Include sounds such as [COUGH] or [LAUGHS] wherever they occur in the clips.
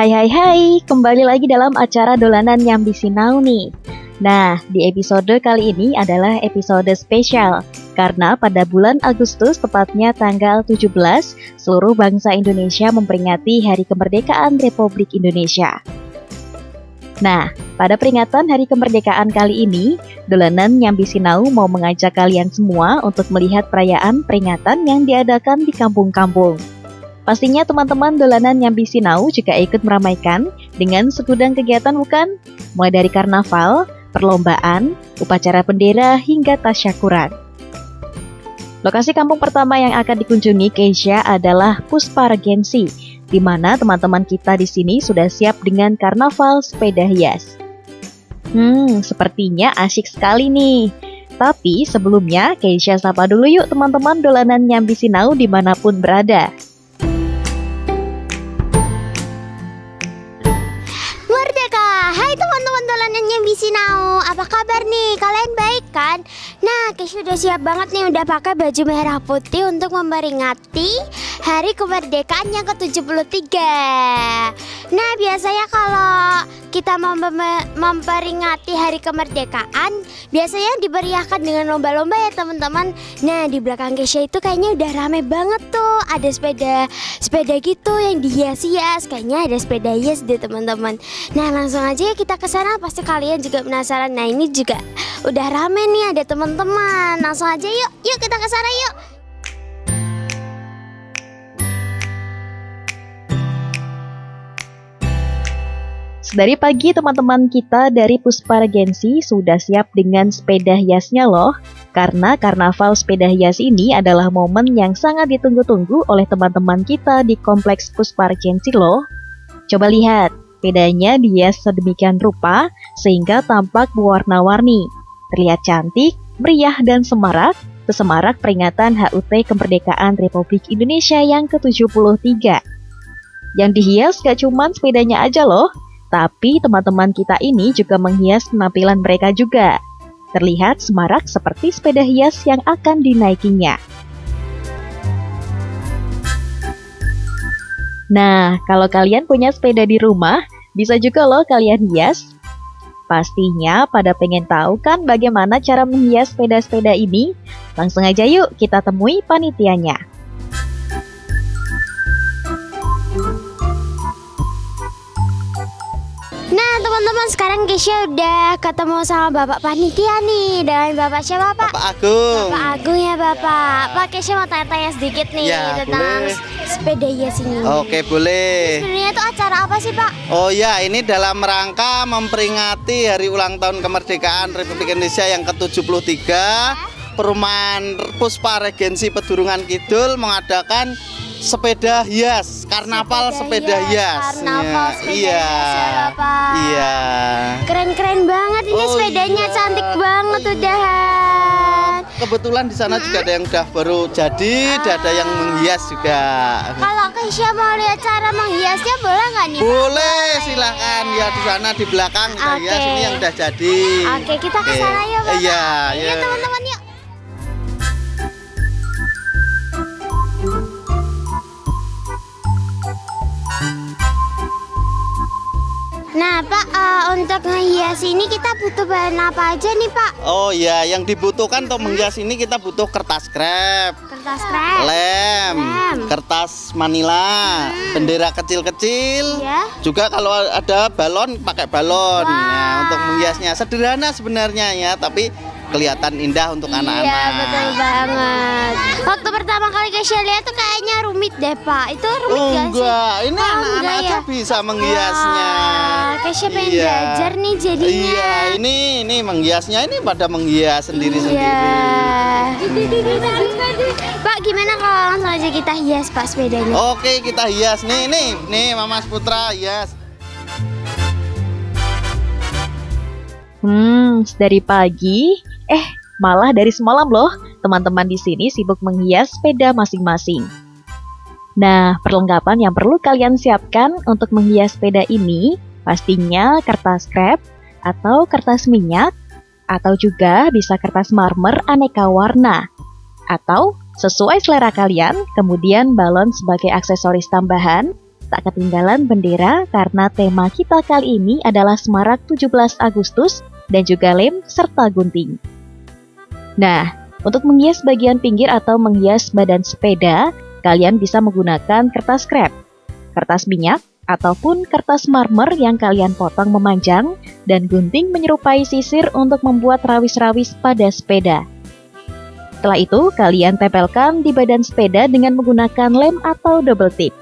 Hai hai hai, kembali lagi dalam acara dolanan Nyambi Sinau nih. Nah, di episode kali ini adalah episode spesial karena pada bulan Agustus tepatnya tanggal 17 seluruh bangsa Indonesia memperingati Hari Kemerdekaan Republik Indonesia. Nah, pada peringatan Hari Kemerdekaan kali ini, Dolanan Nyambi Sinau mau mengajak kalian semua untuk melihat perayaan peringatan yang diadakan di kampung-kampung. Pastinya teman-teman dolanan Nyambi Sinau juga ikut meramaikan dengan segudang kegiatan bukan? Mulai dari karnaval, perlombaan, upacara bendera, hingga tasyakuran. Lokasi kampung pertama yang akan dikunjungi Keisha adalah Puspa Regensi, di mana teman-teman kita di sini sudah siap dengan karnaval sepeda hias. Hmm, sepertinya asyik sekali nih. Tapi sebelumnya, Keisha sapa dulu yuk teman-teman dolanan Nyambi Sinau di mana pun berada. Sinau, apa kabar nih? Kalian baik kan? Nah, Kish udah siap banget nih udah pakai baju merah putih untuk memperingati Hari Kemerdekaan yang ke-73. Nah, biasanya kalau kita mem memperingati Hari Kemerdekaan, biasanya diberiakan dengan lomba-lomba ya, teman-teman. Nah, di belakang Kesha itu kayaknya udah rame banget tuh. Ada sepeda sepeda gitu yang dihias-hias. Kayaknya ada sepeda hias deh, teman-teman. Nah, langsung aja ya kita ke sana. Pasti kalian juga penasaran. Nah, ini juga udah rame nih ada teman-teman. Langsung aja yuk. Yuk kita ke sana yuk. Dari pagi teman-teman kita dari Puspa Regensi sudah siap dengan sepeda hiasnya loh. Karena karnaval sepeda hias ini adalah momen yang sangat ditunggu-tunggu oleh teman-teman kita di kompleks Puspa Regensi loh. Coba lihat, Sepedanya dihias sedemikian rupa sehingga tampak berwarna-warni. Terlihat cantik, meriah, dan semarak, sesemarak peringatan HUT Kemerdekaan Republik Indonesia yang ke-73. Yang dihias gak cuma sepedanya aja loh, tapi teman-teman kita ini juga menghias penampilan mereka juga. Terlihat semarak seperti sepeda hias yang akan dinaikinya. Nah, kalau kalian punya sepeda di rumah, bisa juga loh kalian hias. Pastinya pada pengen tahu kan bagaimana cara menghias sepeda-sepeda ini? Langsung aja yuk kita temui panitianya. Teman-teman sekarang Kesha udah ketemu sama Bapak Panitia nih. Dengan Bapak siapa Pak? Bapak Agung. Bapak Agung ya Bapak. Pak Kesha mau tanya-tanya sedikit nih ya, tentang boleh. sepeda hias ini Oke boleh. Sebenarnya itu acara apa sih Pak? Oh ya ini dalam rangka memperingati hari ulang tahun kemerdekaan Republik Indonesia yang ke-73 Perumahan Puspa Regensi Pedurungan Kidul mengadakan sepeda hias, karnaval sepeda, sepeda hias. Karnaval ya. sepeda iya. hias ya, Bapak. Iya. Keren-keren banget ini oh, sepedanya iya. cantik banget udah. Kebetulan di sana juga ada yang udah baru jadi, ah. ada yang menghias juga. Kalau Keisha mau lihat cara menghiasnya boleh nggak nih? Boleh, silahkan ya di sana di belakang kita okay. hias ini yang udah jadi. Oke, okay, kita ke sana ya, Bapak. Iya, iya. teman-teman Nah Pak, uh, untuk menghias ini kita butuh bahan apa aja nih Pak? Oh iya, yang dibutuhkan untuk menghias ini kita butuh kertas krep, kertas krep, lem, lem. kertas manila, hmm. bendera kecil-kecil, ya. juga kalau ada balon pakai balon. Wow. Nah, untuk menghiasnya sederhana sebenarnya ya, tapi kelihatan indah untuk iya, anak-anak. Iya betul banget. Waktu pertama kali Kesha lihat tuh kayaknya rumit deh pak. Itu rumit oh, gak sih? Enggak, ini oh, anak-anak ya? bisa menghiasnya. Wah, Kesha pengen iya. belajar nih jadinya. Iya, ini ini menghiasnya ini pada menghias sendiri-sendiri. Iya. [LAUGHS] pak gimana kalau langsung aja kita hias pak sepedanya? Oke kita hias nih nih nih Mama Putra hias. Hmm, dari pagi? Eh, malah dari semalam loh, teman-teman di sini sibuk menghias sepeda masing-masing. Nah, perlengkapan yang perlu kalian siapkan untuk menghias sepeda ini pastinya kertas krep atau kertas minyak atau juga bisa kertas marmer aneka warna. Atau sesuai selera kalian, kemudian balon sebagai aksesoris tambahan tak ketinggalan bendera karena tema kita kali ini adalah Semarak 17 Agustus dan juga lem serta gunting. Nah, untuk menghias bagian pinggir atau menghias badan sepeda, kalian bisa menggunakan kertas krep, kertas minyak, ataupun kertas marmer yang kalian potong memanjang dan gunting menyerupai sisir untuk membuat rawis-rawis pada sepeda. Setelah itu, kalian tempelkan di badan sepeda dengan menggunakan lem atau double tip.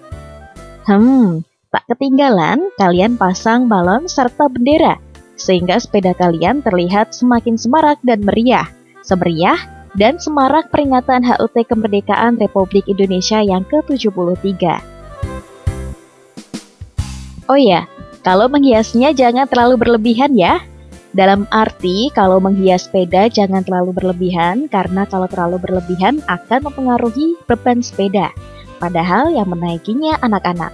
Hmm, tak ketinggalan, kalian pasang balon serta bendera, sehingga sepeda kalian terlihat semakin semarak dan meriah, semeriah dan semarak peringatan HUT Kemerdekaan Republik Indonesia yang ke-73. Oh ya, kalau menghiasnya jangan terlalu berlebihan ya, dalam arti, kalau menghias sepeda jangan terlalu berlebihan karena kalau terlalu berlebihan akan mempengaruhi beban sepeda. Padahal yang menaikinya anak-anak.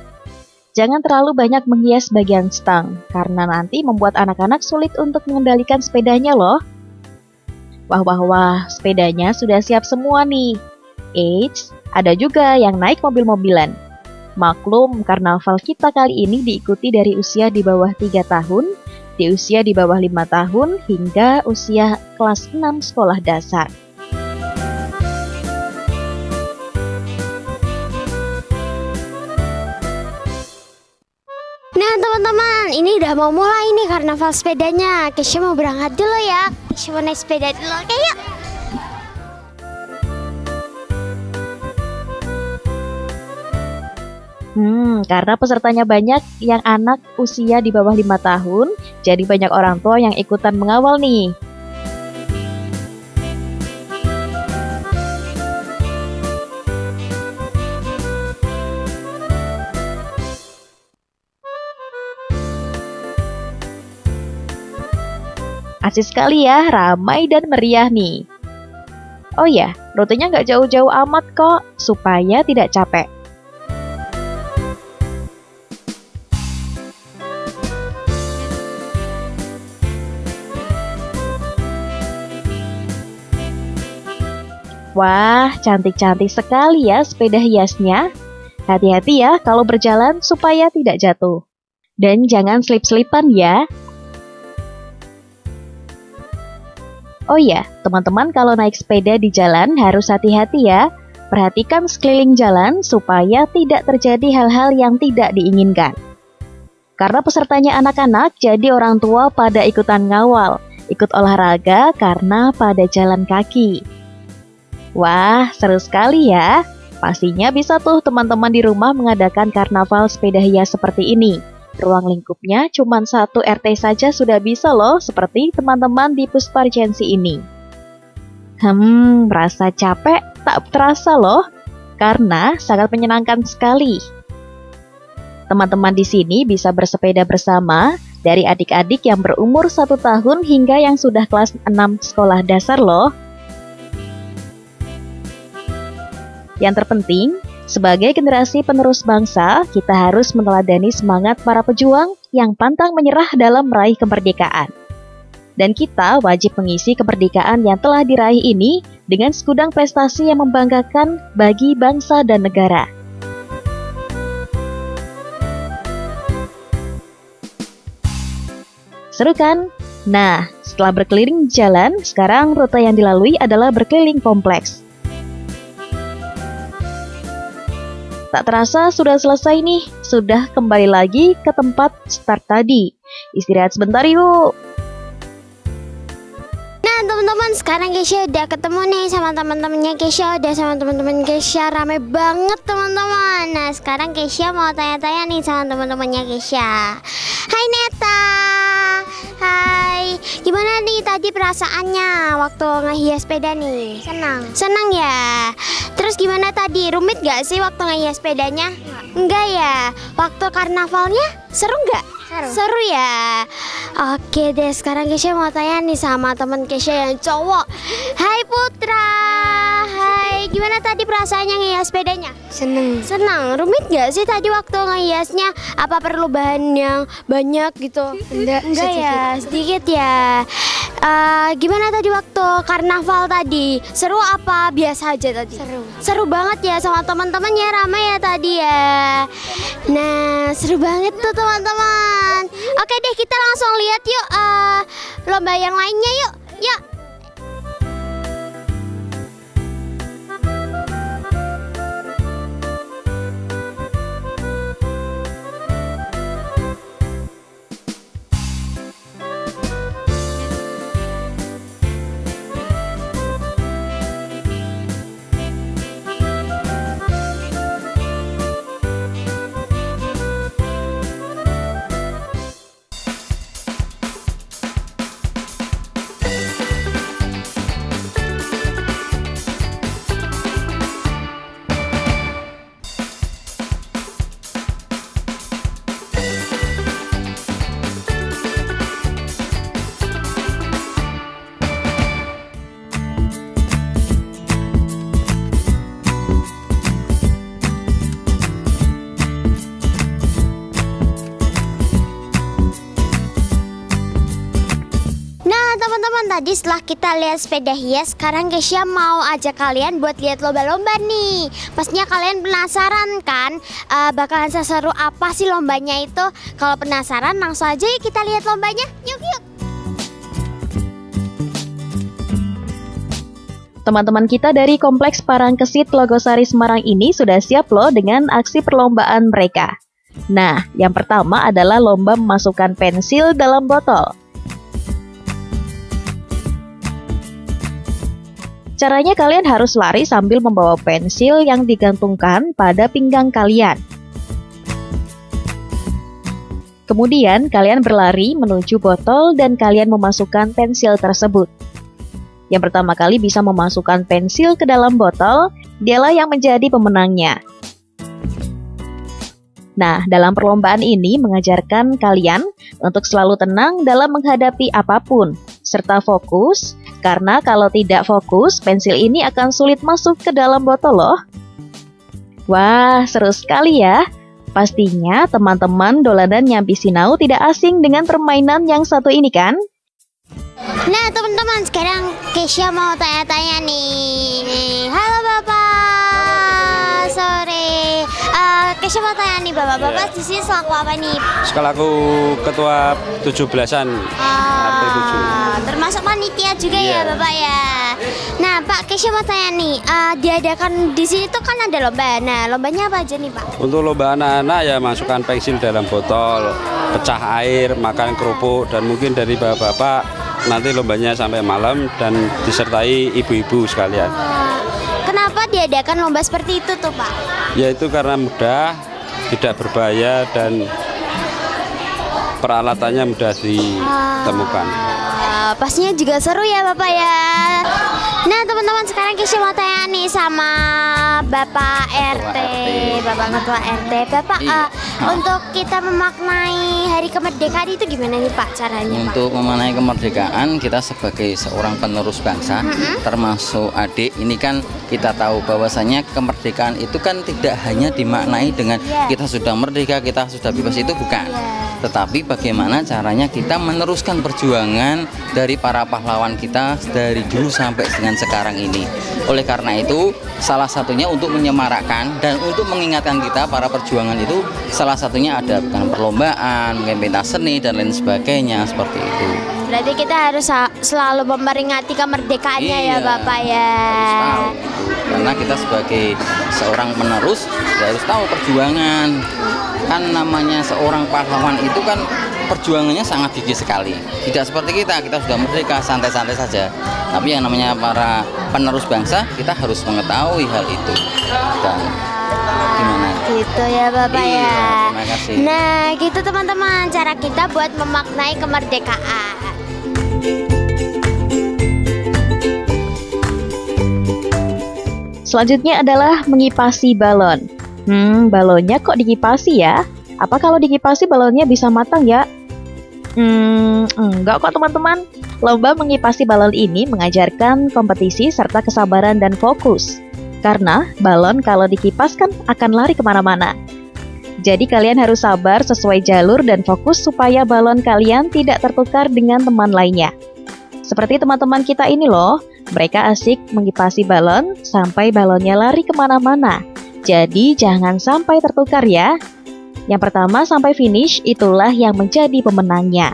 Jangan terlalu banyak menghias bagian stang karena nanti membuat anak-anak sulit untuk mengendalikan sepedanya loh. Wah wah wah, sepedanya sudah siap semua nih. Eits, ada juga yang naik mobil-mobilan. Maklum, karnaval kita kali ini diikuti dari usia di bawah 3 tahun di usia di bawah 5 tahun hingga usia kelas 6 sekolah dasar. Ini udah mau mulai nih karnaval sepedanya. Kesha mau berangkat dulu ya. Kesha mau naik sepeda dulu. Oke yuk. Hmm, karena pesertanya banyak yang anak usia di bawah 5 tahun, jadi banyak orang tua yang ikutan mengawal nih. Asik sekali ya, ramai dan meriah nih. Oh ya, rutenya nggak jauh-jauh amat kok, supaya tidak capek. Wah, cantik-cantik sekali ya sepeda hiasnya. Hati-hati ya kalau berjalan supaya tidak jatuh. Dan jangan slip-slipan ya. Oh ya, teman-teman kalau naik sepeda di jalan harus hati-hati ya. Perhatikan sekeliling jalan supaya tidak terjadi hal-hal yang tidak diinginkan. Karena pesertanya anak-anak, jadi orang tua pada ikutan ngawal, ikut olahraga karena pada jalan kaki. Wah, seru sekali ya. Pastinya bisa tuh teman-teman di rumah mengadakan karnaval sepeda hias seperti ini. Ruang lingkupnya cuma satu RT saja sudah bisa loh, seperti teman-teman di Pusparjensi ini. Hmm, merasa capek tak terasa loh, karena sangat menyenangkan sekali. Teman-teman di sini bisa bersepeda bersama dari adik-adik yang berumur satu tahun hingga yang sudah kelas 6 sekolah dasar loh. Yang terpenting, sebagai generasi penerus bangsa, kita harus meneladani semangat para pejuang yang pantang menyerah dalam meraih kemerdekaan. Dan kita wajib mengisi kemerdekaan yang telah diraih ini dengan segudang prestasi yang membanggakan bagi bangsa dan negara. Seru kan? Nah, setelah berkeliling jalan, sekarang rute yang dilalui adalah berkeliling kompleks. Tak terasa sudah selesai nih, sudah kembali lagi ke tempat start tadi. Istirahat sebentar yuk. Nah teman-teman sekarang Kesha udah ketemu nih sama teman-temannya Kesha udah sama teman-teman Kesha rame banget teman-teman. Nah sekarang Kesha mau tanya-tanya nih sama teman-temannya Kesha. Hai Neta. Hai, gimana nih tadi perasaannya waktu ngehias sepeda nih? Senang. Senang ya. Terus Rumit gak sih waktu ngehias sepedanya? Enggak ya. Waktu karnavalnya seru nggak? Seru. Seru ya. Oke deh, sekarang Kesha mau tanya nih sama teman Kesha yang cowok. Hai Putra. Gimana tadi perasaannya ngehias sepedanya? Senang. Senang. Rumit gak sih tadi waktu ngehiasnya? Apa perlu bahan yang banyak gitu? Enggak, Enggak ya, sedikit ya. uh, gimana tadi waktu karnaval tadi? Seru apa? Biasa aja tadi? Seru. Seru banget ya sama teman-teman ya ramai ya tadi ya. Nah, seru banget tuh teman-teman. Oke deh, kita langsung lihat yuk uh, lomba yang lainnya yuk. Yuk. Tadi setelah kita lihat sepeda hias, sekarang Kesia mau ajak kalian buat lihat lomba-lomba nih. Pastinya kalian penasaran kan uh, bakalan seseru apa sih lombanya itu? Kalau penasaran langsung aja yuk kita lihat lombanya. Yuk yuk. Teman-teman kita dari Kompleks Parangkesit Logosari Semarang ini sudah siap loh dengan aksi perlombaan mereka. Nah, yang pertama adalah lomba memasukkan pensil dalam botol. Caranya kalian harus lari sambil membawa pensil yang digantungkan pada pinggang kalian. Kemudian kalian berlari menuju botol dan kalian memasukkan pensil tersebut. Yang pertama kali bisa memasukkan pensil ke dalam botol, dialah yang menjadi pemenangnya. Nah, dalam perlombaan ini mengajarkan kalian untuk selalu tenang dalam menghadapi apa pun, serta fokus karena kalau tidak fokus, pensil ini akan sulit masuk ke dalam botol loh. Wah, seru sekali ya. Pastinya teman-teman dolanan Nyampi Sinau tidak asing dengan permainan yang satu ini kan? Nah teman-teman sekarang Keisha mau tanya-tanya nih Halo Bapak mau tanya nih Bapak-Bapak yeah. di sini selaku apa nih? Selaku ketua 17-an uh, Termasuk panitia juga yeah. ya iya. Bapak ya Nah Pak Keisha mau tanya nih uh, Diadakan di sini tuh kan ada lomba Nah lombanya apa aja nih Pak? Untuk lomba anak-anak ya masukkan pensil dalam botol Pecah air, makan kerupuk Dan mungkin dari bapak-bapak nanti lombanya sampai malam dan disertai ibu-ibu sekalian. Kenapa diadakan lomba seperti itu tuh Pak? Ya itu karena mudah, tidak berbahaya dan peralatannya mudah ditemukan. Uh, pastinya juga seru ya Bapak ya. Nah teman-teman sekarang kita mau tanya nih sama Bapak RT, Bapak Ketua RT, Bapak iya. uh, untuk kita memaknai Hari Kemerdekaan itu gimana nih Pak caranya Untuk Pak? memaknai kemerdekaan kita sebagai seorang penerus bangsa, mm-hmm. termasuk adik ini kan kita tahu bahwasanya kemerdekaan itu kan tidak hanya dimaknai dengan yeah. kita sudah merdeka, kita sudah bebas itu bukan. Yeah. Tetapi bagaimana caranya kita meneruskan perjuangan dari para pahlawan kita dari dulu sampai dengan sekarang ini. Oleh karena itu salah satunya untuk menyemarakkan dan untuk mengingatkan kita para perjuangan itu salah satunya ada bukan perlombaan, mungkin pentas seni dan lain sebagainya seperti itu. Berarti kita harus selalu memperingati kemerdekaannya ya, iya, ya Bapak ya. tahu. Karena kita sebagai seorang penerus ya harus tahu perjuangan. Kan namanya seorang pahlawan itu kan perjuangannya sangat gigih sekali. Tidak seperti kita, kita sudah merdeka santai-santai saja. Tapi yang namanya para penerus bangsa, kita harus mengetahui hal itu. Dan gimana? Gitu ya Bapak iya, ya. Terima kasih. Nah, gitu teman-teman cara kita buat memaknai kemerdekaan. Selanjutnya adalah mengipasi balon. Hmm, balonnya kok dikipasi ya? Apa kalau dikipasi balonnya bisa matang ya? Hmm, enggak kok teman-teman. Lomba mengipasi balon ini mengajarkan kompetisi serta kesabaran dan fokus. Karena balon kalau dikipaskan akan lari ke mana-mana. Jadi kalian harus sabar sesuai jalur dan fokus supaya balon kalian tidak tertukar dengan teman lainnya. Seperti teman-teman kita ini loh, mereka asik mengipasi balon sampai balonnya lari ke mana-mana. Jadi jangan sampai tertukar ya. Yang pertama sampai finish itulah yang menjadi pemenangnya.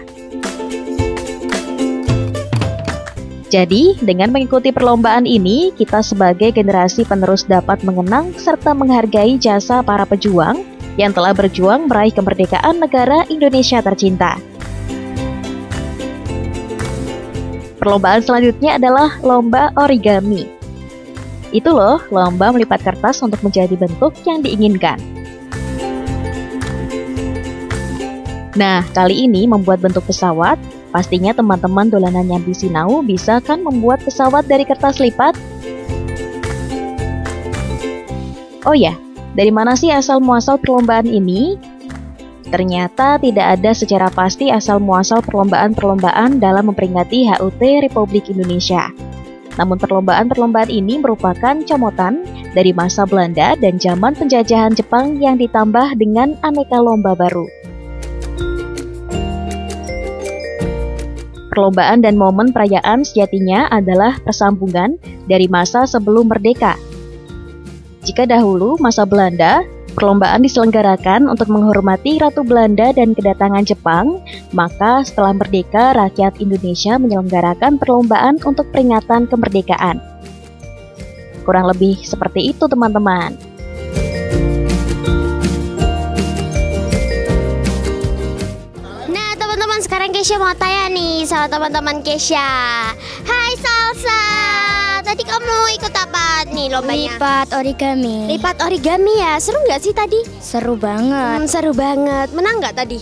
Jadi, dengan mengikuti perlombaan ini, kita sebagai generasi penerus dapat mengenang serta menghargai jasa para pejuang yang telah berjuang meraih kemerdekaan negara Indonesia tercinta. Perlombaan selanjutnya adalah lomba origami. Itu loh, lomba melipat kertas untuk menjadi bentuk yang diinginkan. Nah, kali ini membuat bentuk pesawat Pastinya teman-teman dolanan nyambi sinau bisa kan membuat pesawat dari kertas lipat? Oh ya, dari mana sih asal muasal perlombaan ini? Ternyata tidak ada secara pasti asal muasal perlombaan-perlombaan dalam memperingati HUT Republik Indonesia. Namun perlombaan-perlombaan ini merupakan comotan dari masa Belanda dan zaman penjajahan Jepang yang ditambah dengan aneka lomba baru. Perlombaan dan momen perayaan sejatinya adalah persambungan dari masa sebelum merdeka. Jika dahulu masa Belanda, perlombaan diselenggarakan untuk menghormati Ratu Belanda dan kedatangan Jepang, maka setelah merdeka rakyat Indonesia menyelenggarakan perlombaan untuk peringatan kemerdekaan. Kurang lebih seperti itu teman-teman. sekarang Kesha mau tanya nih sama teman-teman Kesha. Hai Salsa, tadi kamu ikut apa nih lombanya? Lipat origami. Lipat origami ya, seru nggak sih tadi? Seru banget. Hmm, seru banget. Menang nggak tadi?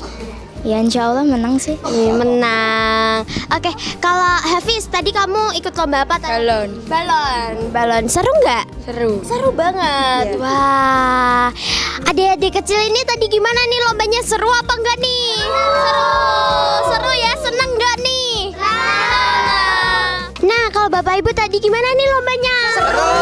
Ya insya Allah menang sih. Ya, menang. Oke, kalau Hafiz tadi kamu ikut lomba apa tadi? Balon. Balon. Balon. Seru nggak? Seru. Seru banget. Yeah. Wah. Adik-adik kecil ini tadi gimana nih lombanya? Seru apa enggak nih? Seru. Bapak Ibu tadi gimana nih lombanya? Seru.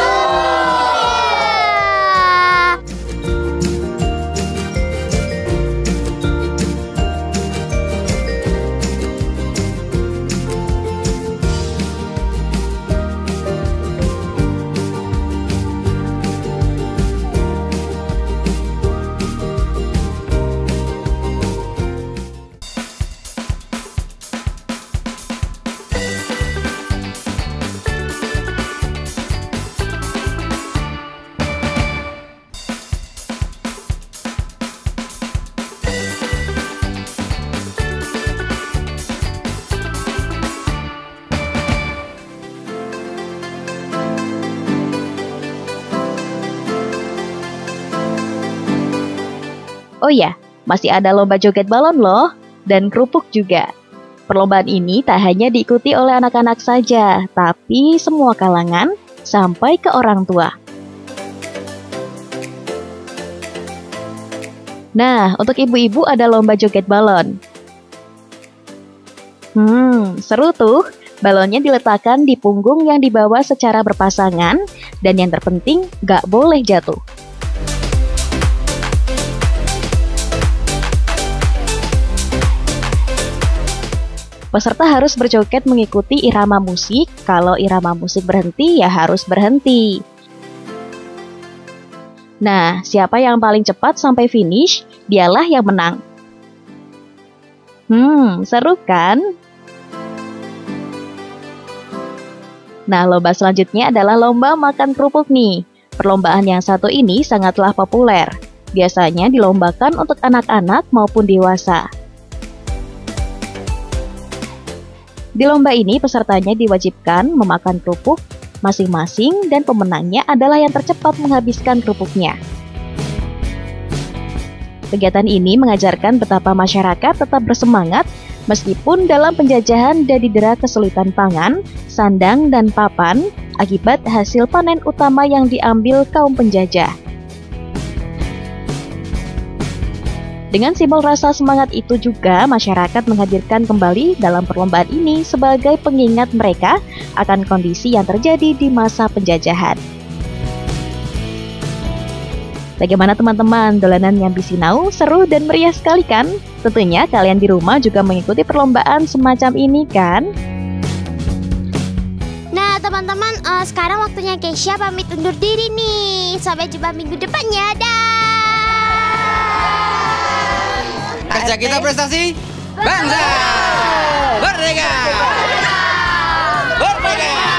Oh ya, masih ada lomba joget balon loh, dan kerupuk juga. Perlombaan ini tak hanya diikuti oleh anak-anak saja, tapi semua kalangan sampai ke orang tua. Nah, untuk ibu-ibu ada lomba joget balon. Hmm, seru tuh. Balonnya diletakkan di punggung yang dibawa secara berpasangan, dan yang terpenting, gak boleh jatuh. Peserta harus berjoget mengikuti irama musik. Kalau irama musik berhenti, ya harus berhenti. Nah, siapa yang paling cepat sampai finish, dialah yang menang. Hmm, seru kan? Nah, lomba selanjutnya adalah lomba makan kerupuk nih. Perlombaan yang satu ini sangatlah populer. Biasanya dilombakan untuk anak-anak maupun dewasa. Di lomba ini pesertanya diwajibkan memakan kerupuk masing-masing dan pemenangnya adalah yang tercepat menghabiskan kerupuknya. Kegiatan ini mengajarkan betapa masyarakat tetap bersemangat meskipun dalam penjajahan dan didera kesulitan pangan, sandang, dan papan akibat hasil panen utama yang diambil kaum penjajah. Dengan simbol rasa semangat itu juga masyarakat menghadirkan kembali dalam perlombaan ini sebagai pengingat mereka akan kondisi yang terjadi di masa penjajahan. Bagaimana teman-teman, dolanan yang bisinau seru dan meriah sekali kan? Tentunya kalian di rumah juga mengikuti perlombaan semacam ini kan? teman-teman, eh, sekarang waktunya Keisha pamit undur diri nih. Sampai jumpa minggu depannya. Dah. Cachaquita presta así. ¡Banda! ¡Bórrega! ¡Bórrega!